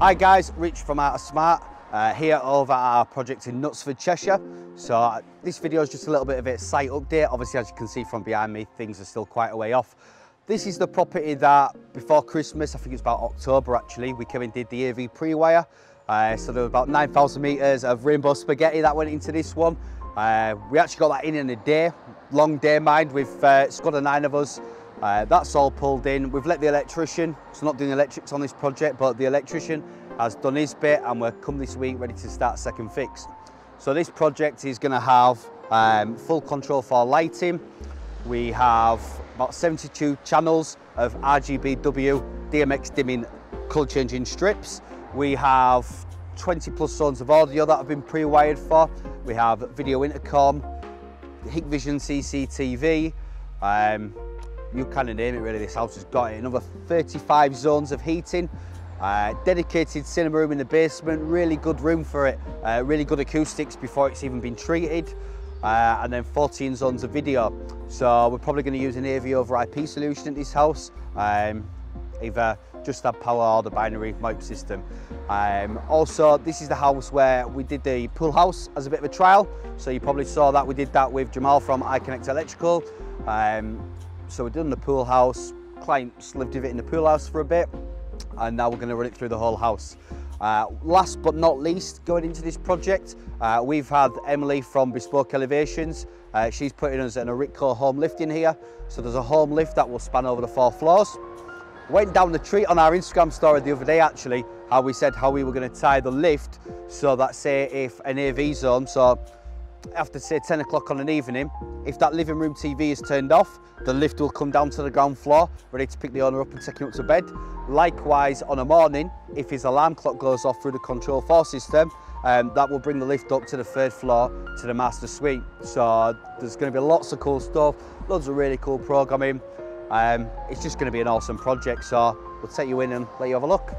Hi guys, Rich from Art of Smart. Uh, here over our project in Knutsford, Cheshire. So uh, this video is just a little bit of a site update. Obviously, as you can see from behind me, things are still quite a way off. This is the property that before Christmas, I think it's about October actually, we came and did the AV pre-wire. Uh, so there were about 9,000 metres of rainbow spaghetti that went into this one. Uh, we actually got that in in a day, long day mind, with uh, squad of nine of us. Uh, that's all pulled in. We've let the electrician, so not doing electrics on this project, but the electrician has done his bit and we're come this week ready to start second fix. So this project is going to have um, full Control4 lighting. We have about 72 channels of RGBW DMX dimming colour changing strips. We have 20 plus zones of audio that have been pre-wired for. We have video intercom, Hikvision CCTV, um, you of name it really, this house has got it. Another 35 zones of heating, uh, dedicated cinema room in the basement, really good room for it, uh, really good acoustics before it's even been treated, uh, and then 14 zones of video. So we're probably going to use an AV over IP solution at this house, um, either Just Add Power or the Binary MoIP system. Um, also, this is the house where we did the pool house as a bit of a trial. So you probably saw that we did that with Jamal from iConnect Electrical. Um, so we've done the pool house, clients lived with it in the pool house for a bit, and now we're going to run it through the whole house. Uh, last but not least, going into this project, uh, we've had Emily from Bespoke Elevations. Uh, she's putting us in Aritco home lift in here. So there's a home lift that will span over the four floors. Went down the tree on our Instagram story the other day actually, how we said how we were going to tie the lift so that say if an AV zone, so after say 10 o'clock on an evening, if that living room TV is turned off, the lift will come down to the ground floor, ready to pick the owner up and take him up to bed. Likewise, on a morning, if his alarm clock goes off through the Control4 system, um, that will bring the lift up to the third floor to the master suite. So there's going to be lots of cool stuff, loads of really cool programming. Um, it's just going to be an awesome project, so we'll take you in and let you have a look.